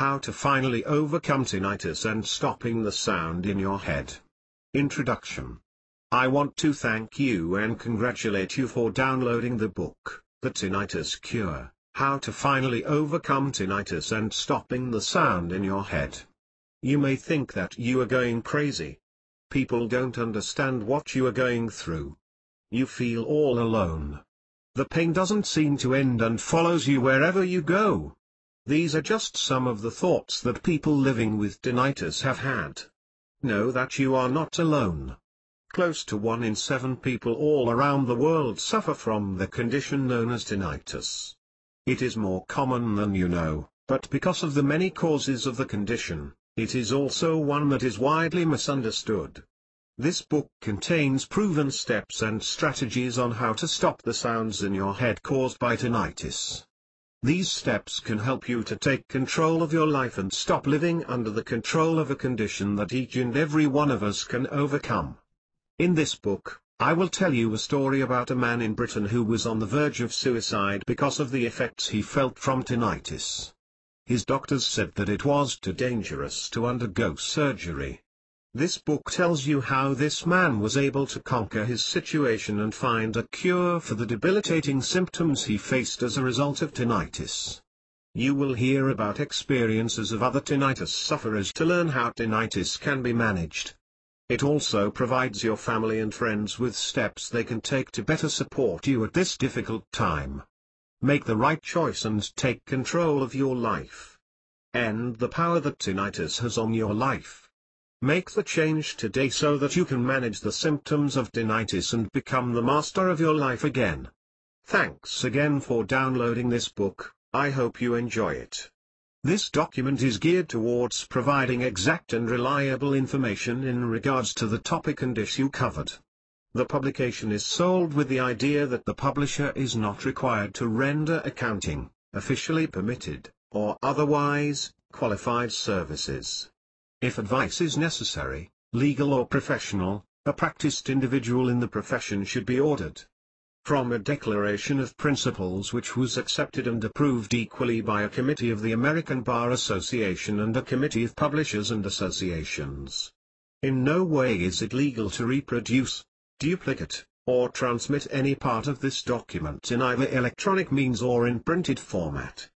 How to finally overcome tinnitus and stopping the sound in your head. Introduction. I want to thank you and congratulate you for downloading the book, The Tinnitus Cure, How to Finally Overcome Tinnitus and Stopping the Sound in Your Head. You may think that you are going crazy. People don't understand what you are going through. You feel all alone. The pain doesn't seem to end and follows you wherever you go. These are just some of the thoughts that people living with tinnitus have had. Know that you are not alone. Close to one in seven people all around the world suffer from the condition known as tinnitus. It is more common than you know, but because of the many causes of the condition, it is also one that is widely misunderstood. This book contains proven steps and strategies on how to stop the sounds in your head caused by tinnitus. These steps can help you to take control of your life and stop living under the control of a condition that each and every one of us can overcome. In this book, I will tell you a story about a man in Britain who was on the verge of suicide because of the effects he felt from tinnitus. His doctors said that it was too dangerous to undergo surgery. This book tells you how this man was able to conquer his situation and find a cure for the debilitating symptoms he faced as a result of tinnitus. You will hear about experiences of other tinnitus sufferers to learn how tinnitus can be managed. It also provides your family and friends with steps they can take to better support you at this difficult time. Make the right choice and take control of your life. End the power that tinnitus has on your life. Make the change today so that you can manage the symptoms of tinnitus and become the master of your life again. Thanks again for downloading this book, I hope you enjoy it. This document is geared towards providing exact and reliable information in regards to the topic and issue covered. The publication is sold with the idea that the publisher is not required to render accounting, officially permitted, or otherwise, qualified services. If advice is necessary, legal or professional, a practiced individual in the profession should be ordered. From a declaration of principles which was accepted and approved equally by a committee of the American Bar Association and a committee of publishers and associations. In no way is it legal to reproduce, duplicate, or transmit any part of this document in either electronic means or in printed format.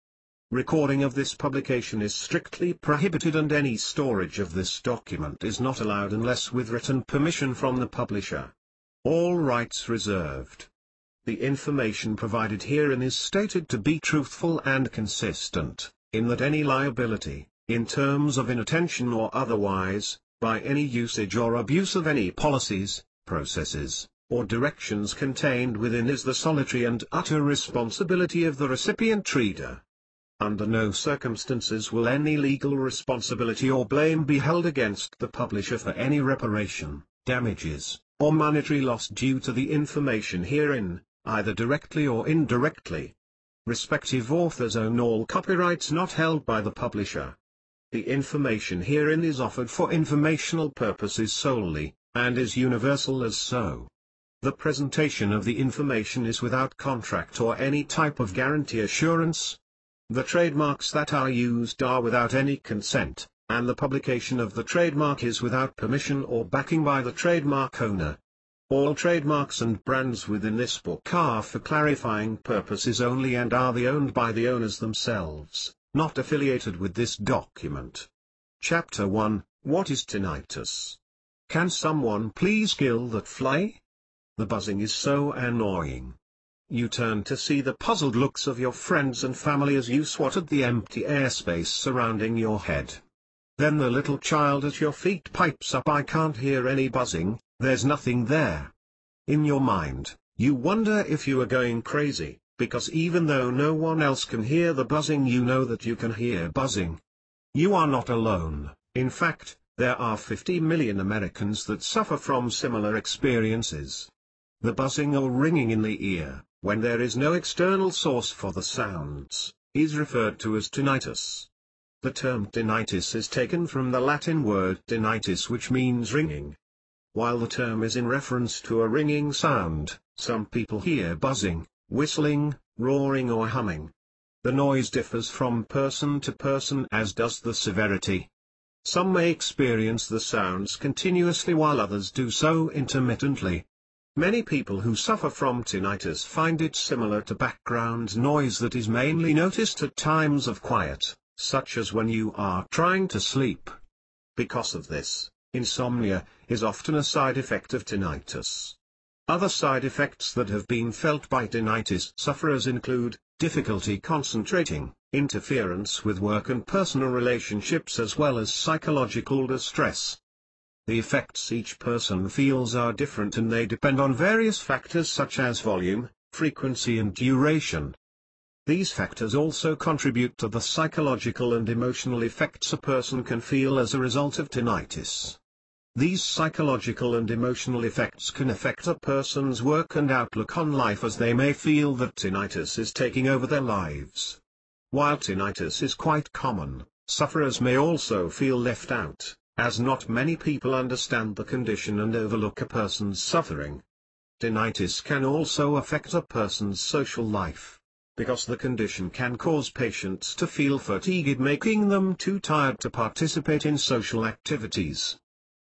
Recording of this publication is strictly prohibited and any storage of this document is not allowed unless with written permission from the publisher. All rights reserved. The information provided herein is stated to be truthful and consistent, in that any liability, in terms of inattention or otherwise, by any usage or abuse of any policies, processes, or directions contained within is the solitary and utter responsibility of the recipient reader. Under no circumstances will any legal responsibility or blame be held against the publisher for any reparation, damages, or monetary loss due to the information herein, either directly or indirectly. Respective authors own all copyrights not held by the publisher. The information herein is offered for informational purposes solely, and is universal as so. The presentation of the information is without contract or any type of guarantee assurance, the trademarks that are used are without any consent, and the publication of the trademark is without permission or backing by the trademark owner. All trademarks and brands within this book are for clarifying purposes only and are the owned by the owners themselves, not affiliated with this document. Chapter 1 What is tinnitus? Can someone please kill that fly? The buzzing is so annoying. You turn to see the puzzled looks of your friends and family as you swat at the empty airspace surrounding your head. Then the little child at your feet pipes up I can't hear any buzzing, there's nothing there. In your mind, you wonder if you are going crazy, because even though no one else can hear the buzzing you know that you can hear buzzing. You are not alone, in fact, there are 50 million Americans that suffer from similar experiences. The buzzing or ringing in the ear, when there is no external source for the sounds, is referred to as tinnitus. The term tinnitus is taken from the Latin word tinnitus which means ringing. While the term is in reference to a ringing sound, some people hear buzzing, whistling, roaring or humming. the noise differs from person to person as does the severity. Some may experience the sounds continuously while others do so intermittently. Many people who suffer from tinnitus find it similar to background noise that is mainly noticed at times of quiet, such as when you are trying to sleep. Because of this, insomnia is often a side effect of tinnitus. Other side effects that have been felt by tinnitus sufferers include difficulty concentrating, interference with work and personal relationships as well as psychological distress. The effects each person feels are different and they depend on various factors such as volume, frequency and duration. These factors also contribute to the psychological and emotional effects a person can feel as a result of tinnitus. These psychological and emotional effects can affect a person's work and outlook on life as they may feel that tinnitus is taking over their lives. While tinnitus is quite common, sufferers may also feel left out, as not many people understand the condition and overlook a person's suffering. Tinnitus can also affect a person's social life, because the condition can cause patients to feel fatigued making them too tired to participate in social activities.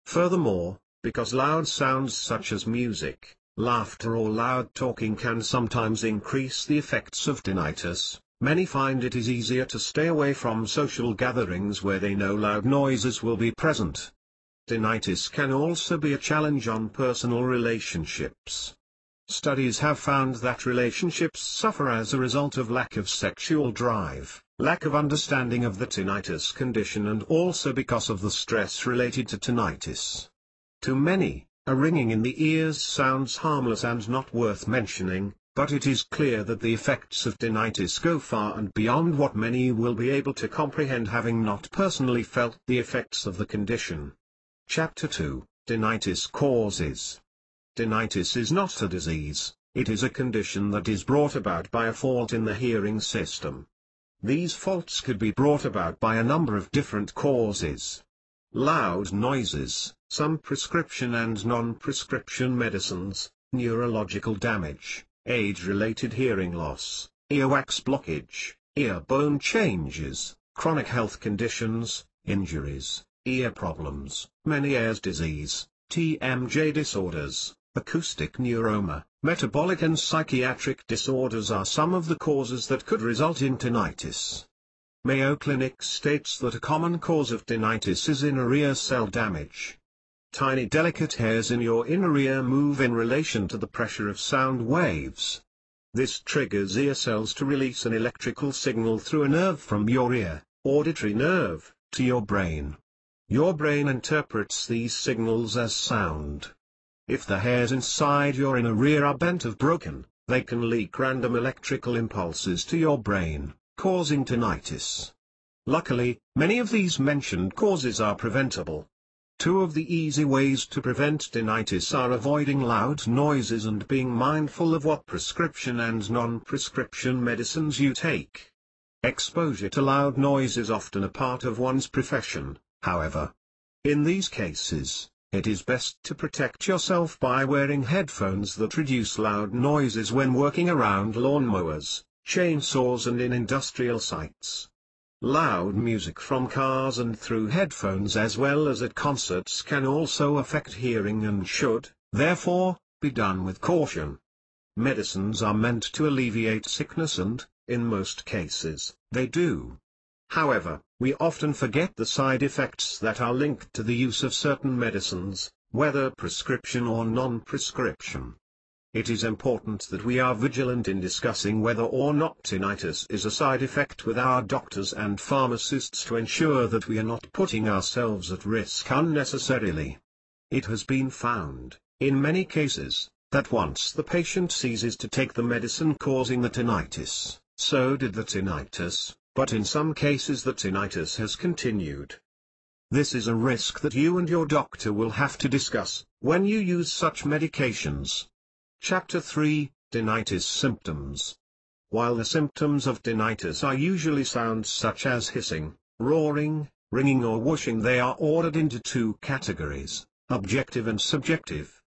Furthermore, because loud sounds such as music, laughter or loud talking can sometimes increase the effects of tinnitus, Many find it is easier to stay away from social gatherings where they know loud noises will be present. Tinnitus can also be a challenge on personal relationships. Studies have found that relationships suffer as a result of lack of sexual drive, lack of understanding of the tinnitus condition and also because of the stress related to tinnitus. To many, a ringing in the ears sounds harmless and not worth mentioning, but it is clear that the effects of tinnitus go far and beyond what many will be able to comprehend having not personally felt the effects of the condition. Chapter 2 Tinnitus Causes Tinnitus is not a disease, it is a condition that is brought about by a fault in the hearing system. These faults could be brought about by a number of different causes. Loud noises, some prescription and non-prescription medicines, neurological damage, age-related hearing loss, earwax blockage, ear bone changes, chronic health conditions, injuries, ear problems, Meniere's disease, TMJ disorders, acoustic neuroma, metabolic and psychiatric disorders are some of the causes that could result in tinnitus. Mayo Clinic states that a common cause of tinnitus is inner ear cell damage. Tiny delicate hairs in your inner ear move in relation to the pressure of sound waves. This triggers ear cells to release an electrical signal through a nerve from your ear, auditory nerve, to your brain. Your brain interprets these signals as sound. If the hairs inside your inner ear are bent or broken, they can leak random electrical impulses to your brain, causing tinnitus. Luckily, many of these mentioned causes are preventable. Two of the easy ways to prevent tinnitus are avoiding loud noises and being mindful of what prescription and non-prescription medicines you take. Exposure to loud noise is often a part of one's profession, however. In these cases, it is best to protect yourself by wearing headphones that reduce loud noises when working around lawnmowers, chainsaws and in industrial sites. Loud music from cars and through headphones as well as at concerts can also affect hearing and should, therefore, be done with caution. Medicines are meant to alleviate sickness and, in most cases, they do. However, we often forget the side effects that are linked to the use of certain medicines, whether prescription or non-prescription. It is important that we are vigilant in discussing whether or not tinnitus is a side effect with our doctors and pharmacists to ensure that we are not putting ourselves at risk unnecessarily. It has been found, in many cases, that once the patient ceases to take the medicine causing the tinnitus, so did the tinnitus, but in some cases the tinnitus has continued. This is a risk that you and your doctor will have to discuss, when you use such medications. Chapter 3 Tinnitus Symptoms While the symptoms of tinnitus are usually sounds such as hissing, roaring, ringing or whooshing they are ordered into two categories, objective and subjective.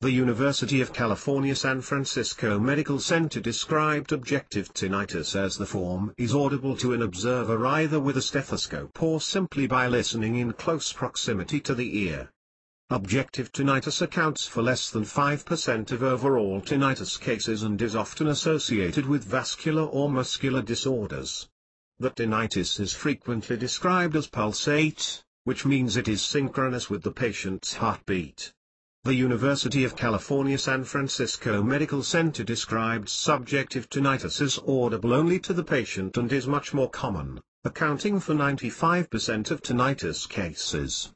The University of California San Francisco Medical Center described objective tinnitus as the form is audible to an observer either with a stethoscope or simply by listening in close proximity to the ear. Objective tinnitus accounts for less than 5% of overall tinnitus cases and is often associated with vascular or muscular disorders. The tinnitus is frequently described as pulsate, which means it is synchronous with the patient's heartbeat. The University of California San Francisco Medical Center described subjective tinnitus as audible only to the patient and is much more common, accounting for 95% of tinnitus cases.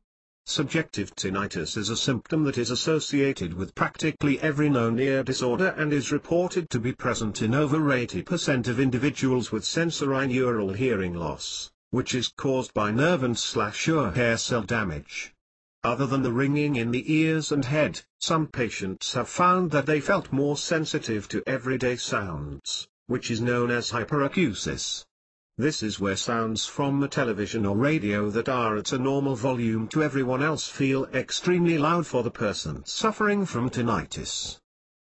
Subjective tinnitus is a symptom that is associated with practically every known ear disorder and is reported to be present in over 80% of individuals with sensorineural hearing loss, which is caused by nerve and slash or hair cell damage. Other than the ringing in the ears and head, some patients have found that they felt more sensitive to everyday sounds, which is known as hyperacusis. This is where sounds from the television or radio that are at a normal volume to everyone else feel extremely loud for the person suffering from tinnitus.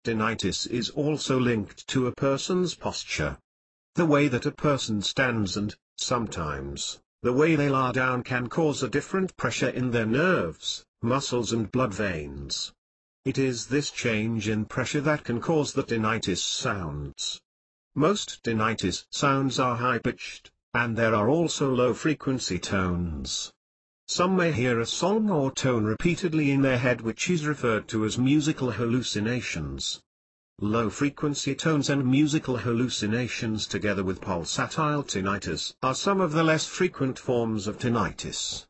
Tinnitus is also linked to a person's posture. The way that a person stands and, sometimes, the way they lie down can cause a different pressure in their nerves, muscles and blood veins. It is this change in pressure that can cause the tinnitus sounds. Most tinnitus sounds are high-pitched, and there are also low-frequency tones. Some may hear a song or tone repeatedly in their head which is referred to as musical hallucinations. Low-frequency tones and musical hallucinations together with pulsatile tinnitus are some of the less frequent forms of tinnitus.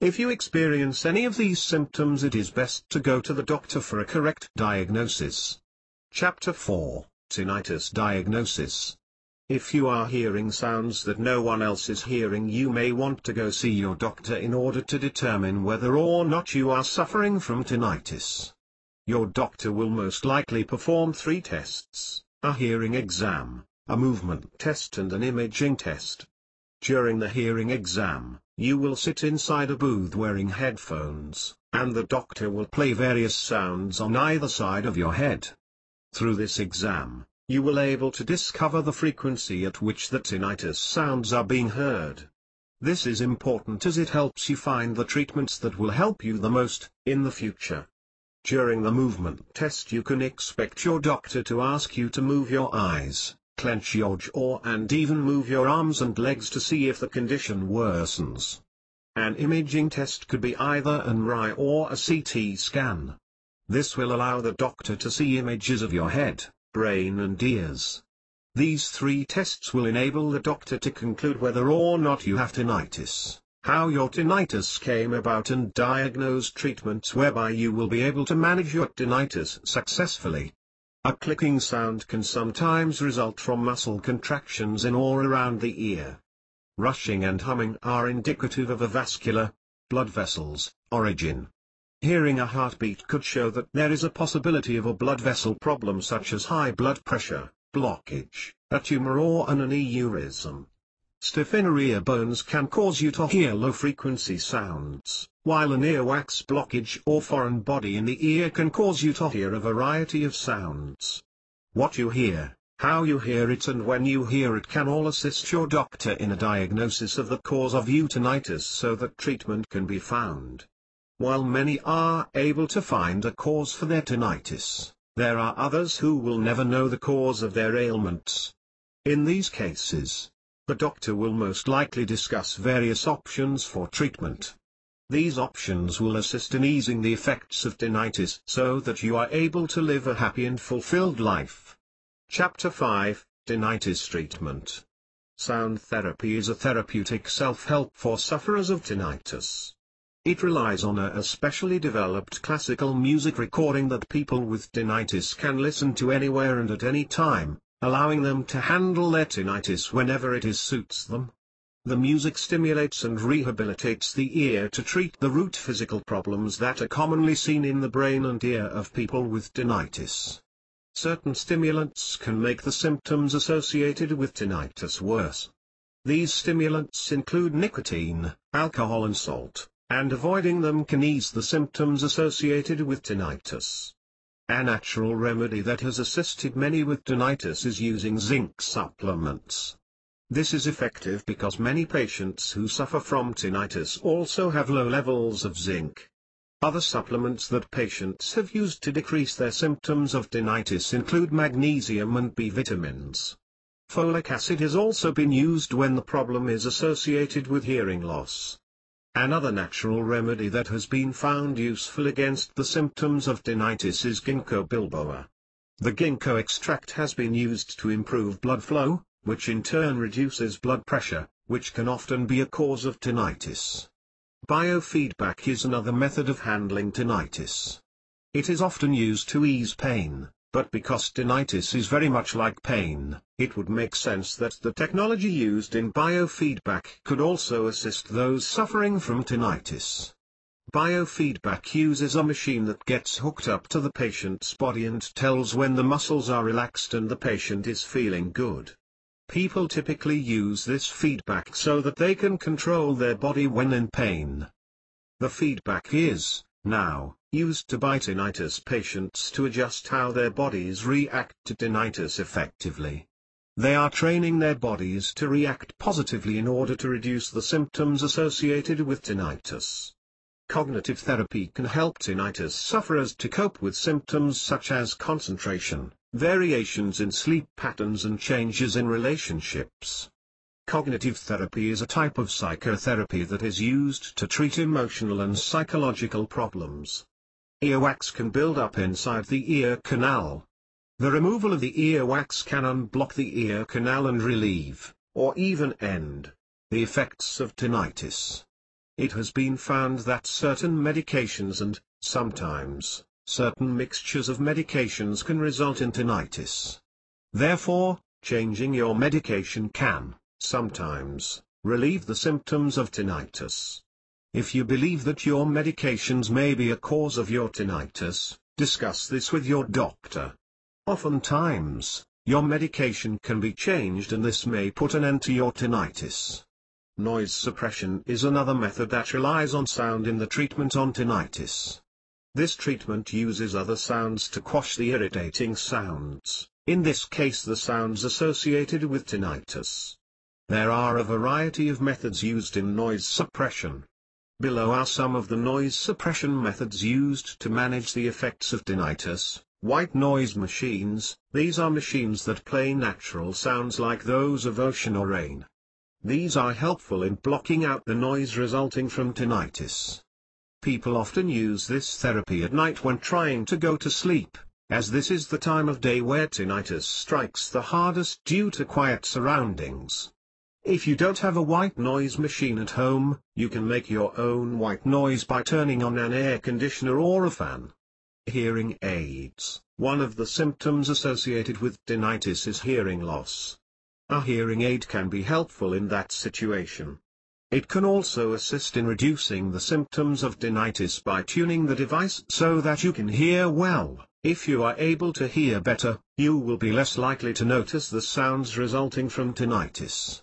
If you experience any of these symptoms it is best to go to the doctor for a correct diagnosis. Chapter 4 Tinnitus Diagnosis If you are hearing sounds that no one else is hearing you may want to go see your doctor in order to determine whether or not you are suffering from tinnitus. Your doctor will most likely perform three tests, a hearing exam, a movement test and an imaging test. During the hearing exam, you will sit inside a booth wearing headphones, and the doctor will play various sounds on either side of your head. Through this exam, you will be able to discover the frequency at which the tinnitus sounds are being heard. This is important as it helps you find the treatments that will help you the most, in the future. During the movement test you can expect your doctor to ask you to move your eyes, clench your jaw and even move your arms and legs to see if the condition worsens. An imaging test could be either an MRI or a CT scan. This will allow the doctor to see images of your head, brain and ears. These three tests will enable the doctor to conclude whether or not you have tinnitus how your tinnitus came about and diagnose treatments whereby you will be able to manage your tinnitus successfully. A clicking sound can sometimes result from muscle contractions in or around the ear. Rushing and humming are indicative of a vascular, blood vessels, origin. Hearing a heartbeat could show that there is a possibility of a blood vessel problem such as high blood pressure, blockage, a tumor or an aneurysm. Stiff inner ear bones can cause you to hear low-frequency sounds, while an earwax blockage or foreign body in the ear can cause you to hear a variety of sounds. What you hear, how you hear it and when you hear it can all assist your doctor in a diagnosis of the cause of your tinnitus so that treatment can be found. While many are able to find a cause for their tinnitus, there are others who will never know the cause of their ailments. In these cases, the doctor will most likely discuss various options for treatment. These options will assist in easing the effects of tinnitus so that you are able to live a happy and fulfilled life. Chapter 5 Tinnitus Treatment Sound therapy is a therapeutic self-help for sufferers of tinnitus. It relies on a specially developed classical music recording that people with tinnitus can listen to anywhere and at any time, allowing them to handle their tinnitus whenever it is suits them. The music stimulates and rehabilitates the ear to treat the root physical problems that are commonly seen in the brain and ear of people with tinnitus. Certain stimulants can make the symptoms associated with tinnitus worse. These stimulants include nicotine, alcohol and salt, and avoiding them can ease the symptoms associated with tinnitus. A natural remedy that has assisted many with tinnitus is using zinc supplements. This is effective because many patients who suffer from tinnitus also have low levels of zinc. Other supplements that patients have used to decrease their symptoms of tinnitus include magnesium and B vitamins. Folic acid has also been used when the problem is associated with hearing loss. Another natural remedy that has been found useful against the symptoms of tinnitus is ginkgo biloba. The ginkgo extract has been used to improve blood flow, which in turn reduces blood pressure, which can often be a cause of tinnitus. Biofeedback is another method of handling tinnitus. It is often used to ease pain, but because tinnitus is very much like pain, it would make sense that the technology used in biofeedback could also assist those suffering from tinnitus. Biofeedback uses a machine that gets hooked up to the patient's body and tells when the muscles are relaxed and the patient is feeling good. People typically use this feedback so that they can control their body when in pain. The feedback is, now, used to by tinnitus patients to adjust how their bodies react to tinnitus effectively. They are training their bodies to react positively in order to reduce the symptoms associated with tinnitus. Cognitive therapy can help tinnitus sufferers to cope with symptoms such as concentration, variations in sleep patterns and changes in relationships. Cognitive therapy is a type of psychotherapy that is used to treat emotional and psychological problems. Earwax can build up inside the ear canal. The removal of the earwax can unblock the ear canal and relieve, or even end, the effects of tinnitus. It has been found that certain medications and, sometimes, certain mixtures of medications can result in tinnitus. Therefore, changing your medication can, sometimes, relieve the symptoms of tinnitus. If you believe that your medications may be a cause of your tinnitus, discuss this with your doctor. Oftentimes, your medication can be changed and this may put an end to your tinnitus. Noise suppression is another method that relies on sound in the treatment on tinnitus. This treatment uses other sounds to quash the irritating sounds, in this case the sounds associated with tinnitus. There are a variety of methods used in noise suppression. Below are some of the noise suppression methods used to manage the effects of tinnitus. White noise machines, these are machines that play natural sounds like those of ocean or rain. These are helpful in blocking out the noise resulting from tinnitus. People often use this therapy at night when trying to go to sleep, as this is the time of day where tinnitus strikes the hardest due to quiet surroundings. If you don't have a white noise machine at home, you can make your own white noise by turning on an air conditioner or a fan. Hearing aids One of the symptoms associated with tinnitus is hearing loss. A hearing aid can be helpful in that situation. It can also assist in reducing the symptoms of tinnitus by tuning the device so that you can hear well. If you are able to hear better, you will be less likely to notice the sounds resulting from tinnitus.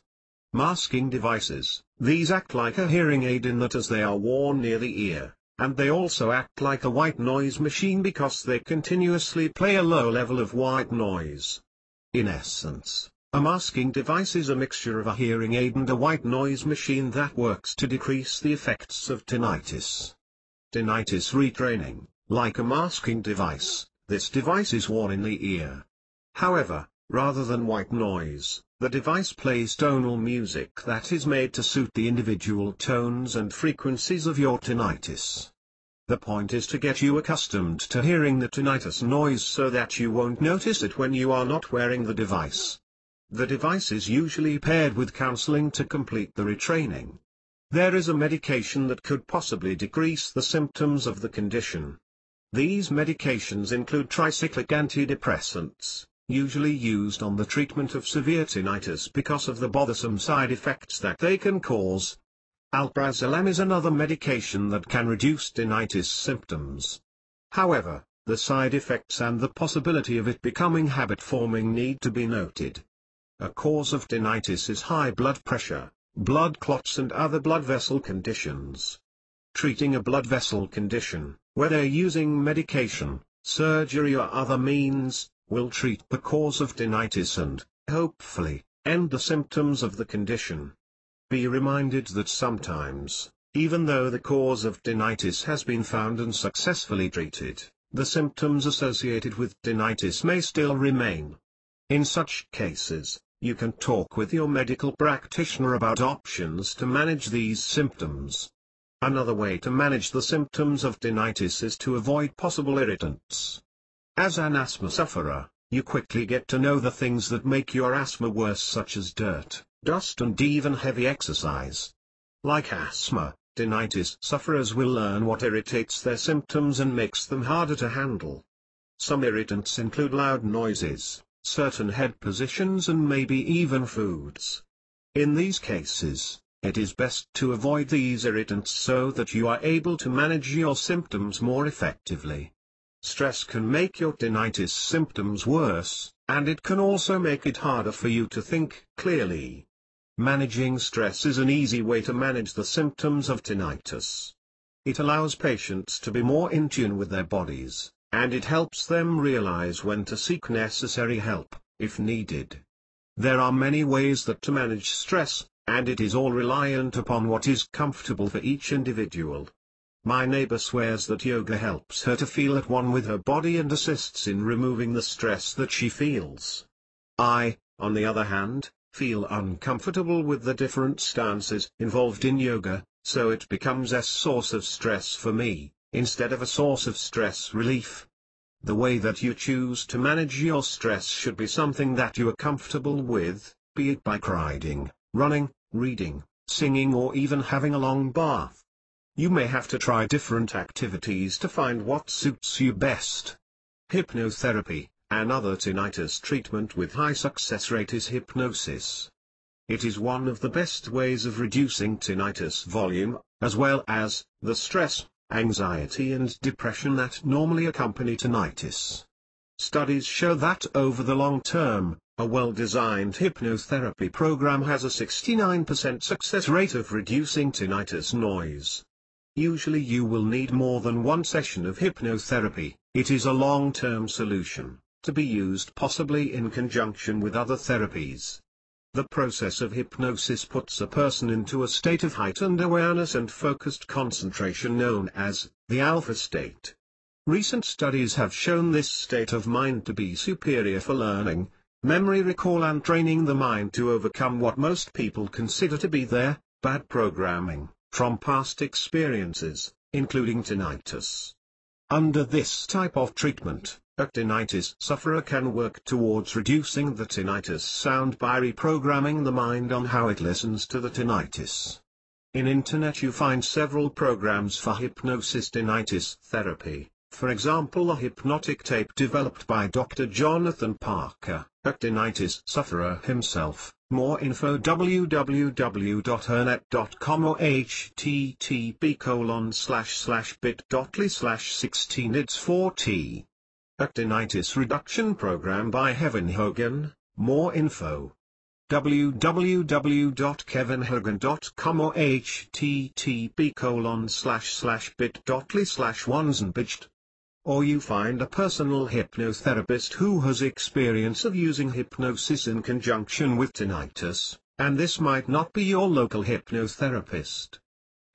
Masking devices, these act like a hearing aid in that as they are worn near the ear, and they also act like a white noise machine because they continuously play a low level of white noise. In essence, a masking device is a mixture of a hearing aid and a white noise machine that works to decrease the effects of tinnitus. Tinnitus retraining, like a masking device, this device is worn in the ear. However, rather than white noise, the device plays tonal music that is made to suit the individual tones and frequencies of your tinnitus. The point is to get you accustomed to hearing the tinnitus noise so that you won't notice it when you are not wearing the device. The device is usually paired with counseling to complete the retraining. There is a medication that could possibly decrease the symptoms of the condition. These medications include tricyclic antidepressants, usually used on the treatment of severe tinnitus because of the bothersome side effects that they can cause. Alprazolam is another medication that can reduce tinnitus symptoms. However, the side effects and the possibility of it becoming habit-forming need to be noted. A cause of tinnitus is high blood pressure, blood clots and other blood vessel conditions. Treating a blood vessel condition, whether using medication, surgery or other means, will treat the cause of tinnitus and, hopefully, end the symptoms of the condition. Be reminded that sometimes, even though the cause of tinnitus has been found and successfully treated, the symptoms associated with tinnitus may still remain. In such cases, you can talk with your medical practitioner about options to manage these symptoms. Another way to manage the symptoms of tinnitus is to avoid possible irritants. As an asthma sufferer, you quickly get to know the things that make your asthma worse such as dirt, dust and even heavy exercise. Like asthma, tinnitus sufferers will learn what irritates their symptoms and makes them harder to handle. Some irritants include loud noises, certain head positions and maybe even foods. In these cases, it is best to avoid these irritants so that you are able to manage your symptoms more effectively. Stress can make your tinnitus symptoms worse, and it can also make it harder for you to think clearly. Managing stress is an easy way to manage the symptoms of tinnitus. It allows patients to be more in tune with their bodies, and it helps them realize when to seek necessary help, if needed. There are many ways that to manage stress, and it is all reliant upon what is comfortable for each individual. My neighbor swears that yoga helps her to feel at one with her body and assists in removing the stress that she feels. I, on the other hand, feel uncomfortable with the different stances involved in yoga, so it becomes a source of stress for me instead of a source of stress relief. The way that you choose to manage your stress should be something that you are comfortable with, be it bike riding, running, reading, singing or even having a long bath. You may have to try different activities to find what suits you best. Hypnotherapy, another tinnitus treatment with high success rate is hypnosis. It is one of the best ways of reducing tinnitus volume, as well as, the stress, anxiety and depression that normally accompany tinnitus. Studies show that over the long term, a well-designed hypnotherapy program has a 69% success rate of reducing tinnitus noise. Usually you will need more than one session of hypnotherapy, it is a long-term solution, to be used possibly in conjunction with other therapies. The process of hypnosis puts a person into a state of heightened awareness and focused concentration known as the alpha state. Recent studies have shown this state of mind to be superior for learning, memory recall and training the mind to overcome what most people consider to be their bad programming from past experiences, including tinnitus. Under this type of treatment, a tinnitus sufferer can work towards reducing the tinnitus sound by reprogramming the mind on how it listens to the tinnitus. In internet you find several programs for hypnosis tinnitus therapy, for example a hypnotic tape developed by Dr. Jonathan Parker, a tinnitus sufferer himself. More info www.hernet.com or http colon slash slash bit.ly slash 16 ids 4t. A Tinnitus Reduction Program by Kevin Hogan, more info www.kevinhogan.com or http colon slash slash bit.ly slash onesenbitched. Or you find a personal hypnotherapist who has experience of using hypnosis in conjunction with tinnitus, and this might not be your local hypnotherapist.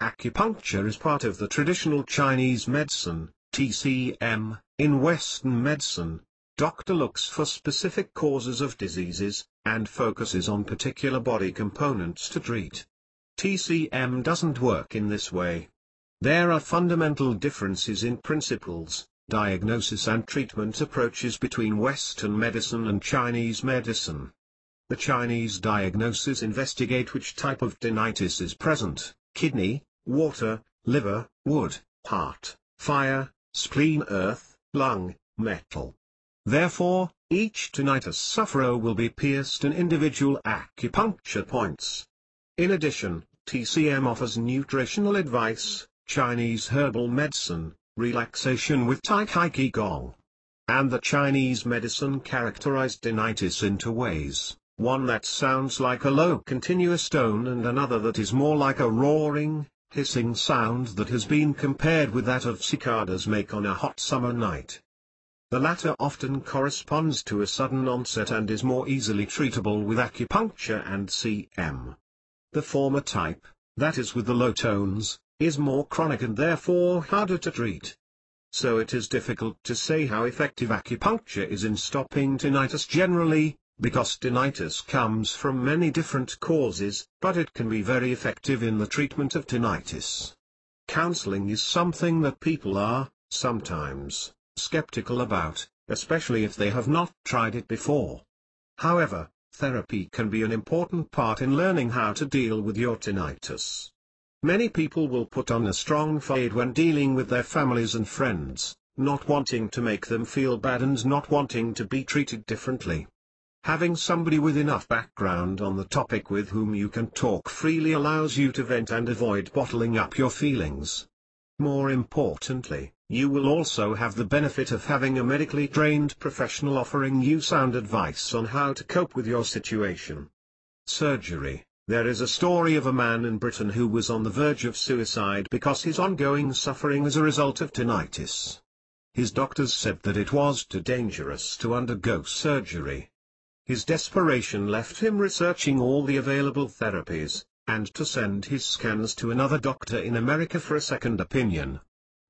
Acupuncture is part of the traditional Chinese medicine, TCM, in Western medicine, doctor looks for specific causes of diseases, and focuses on particular body components to treat. TCM doesn't work in this way. There are fundamental differences in principles, diagnosis and treatment approaches between Western medicine and Chinese medicine. The Chinese diagnosis investigate which type of tinnitus is present, kidney, water, liver, wood, heart, fire, spleen earth, lung, metal. Therefore, each tinnitus sufferer will be pierced in individual acupuncture points. In addition, TCM offers nutritional advice, Chinese herbal medicine, relaxation with Tai Chi Qigong. And the Chinese medicine characterized tinnitus into ways, one that sounds like a low continuous tone and another that is more like a roaring, hissing sound that has been compared with that of cicadas make on a hot summer night. The latter often corresponds to a sudden onset and is more easily treatable with acupuncture and CM. The former type, that is with the low tones, is more chronic and therefore harder to treat. So it is difficult to say how effective acupuncture is in stopping tinnitus generally, because tinnitus comes from many different causes, but it can be very effective in the treatment of tinnitus. Counseling is something that people are, sometimes, skeptical about, especially if they have not tried it before. However, therapy can be an important part in learning how to deal with your tinnitus. Many people will put on a strong fade when dealing with their families and friends, not wanting to make them feel bad and not wanting to be treated differently. Having somebody with enough background on the topic with whom you can talk freely allows you to vent and avoid bottling up your feelings. More importantly, you will also have the benefit of having a medically trained professional offering you sound advice on how to cope with your situation. Surgery There is a story of a man in Britain who was on the verge of suicide because his ongoing suffering as a result of tinnitus. His doctors said that it was too dangerous to undergo surgery. His desperation left him researching all the available therapies, and to send his scans to another doctor in America for a second opinion.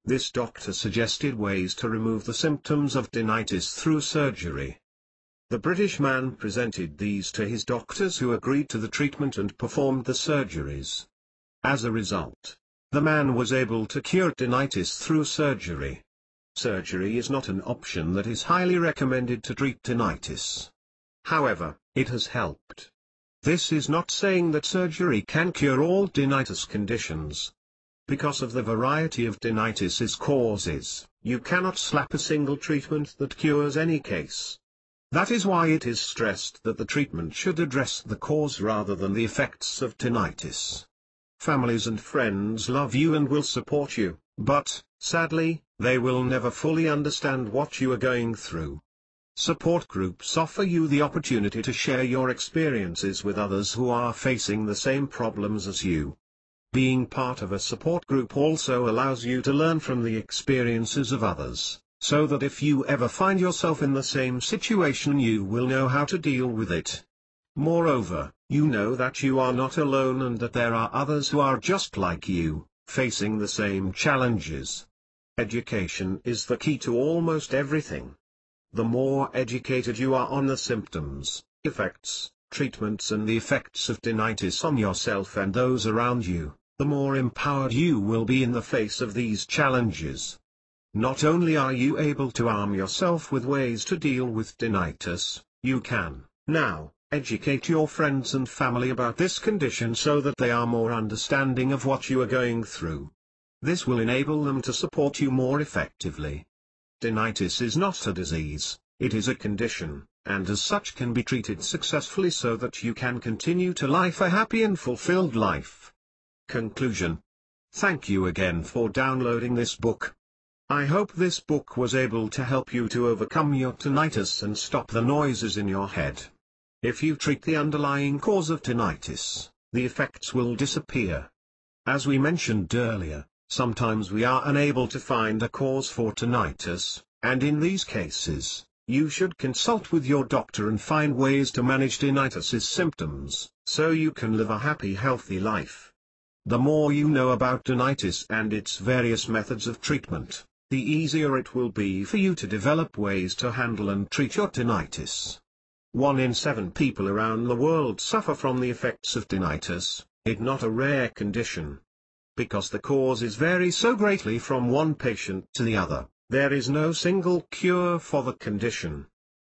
This doctor suggested ways to remove the symptoms of tinnitus through surgery. The British man presented these to his doctors who agreed to the treatment and performed the surgeries. As a result, the man was able to cure tinnitus through surgery. Surgery is not an option that is highly recommended to treat tinnitus. However, it has helped. This is not saying that surgery can cure all tinnitus conditions. Because of the variety of tinnitus's causes, you cannot slap a single treatment that cures any case. That is why it is stressed that the treatment should address the cause rather than the effects of tinnitus. Families and friends love you and will support you, but, sadly, they will never fully understand what you are going through. Support groups offer you the opportunity to share your experiences with others who are facing the same problems as you. Being part of a support group also allows you to learn from the experiences of others, so that if you ever find yourself in the same situation you will know how to deal with it. Moreover, you know that you are not alone and that there are others who are just like you, facing the same challenges. Education is the key to almost everything. The more educated you are on the symptoms, effects, treatments and the effects of tinnitus on yourself and those around you, the more empowered you will be in the face of these challenges. Not only are you able to arm yourself with ways to deal with tinnitus, you can, now, educate your friends and family about this condition so that they are more understanding of what you are going through. This will enable them to support you more effectively. Tinnitus is not a disease, it is a condition, and as such can be treated successfully so that you can continue to live a happy and fulfilled life. Conclusion Thank you again for downloading this book. I hope this book was able to help you to overcome your tinnitus and stop the noises in your head. If you treat the underlying cause of tinnitus, the effects will disappear. As we mentioned earlier, Sometimes we are unable to find a cause for tinnitus, and in these cases, you should consult with your doctor and find ways to manage tinnitus's symptoms, so you can live a happy healthy life. The more you know about tinnitus and its various methods of treatment, the easier it will be for you to develop ways to handle and treat your tinnitus. One in seven people around the world suffer from the effects of tinnitus, it not a rare condition because the causes vary so greatly from one patient to the other, there is no single cure for the condition.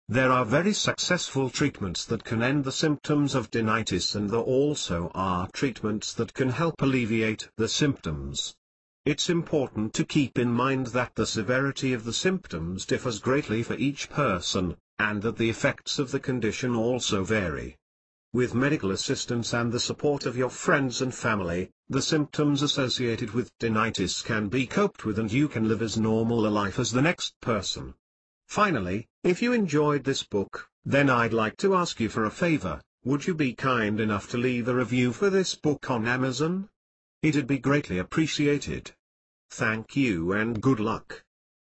There are very successful treatments that can end the symptoms of tinnitus and there also are treatments that can help alleviate the symptoms. It's important to keep in mind that the severity of the symptoms differs greatly for each person, and that the effects of the condition also vary. With medical assistance and the support of your friends and family, the symptoms associated with tinnitus can be coped with and you can live as normal a life as the next person. Finally, if you enjoyed this book, then I'd like to ask you for a favor, would you be kind enough to leave a review for this book on Amazon? It'd be greatly appreciated. Thank you and good luck.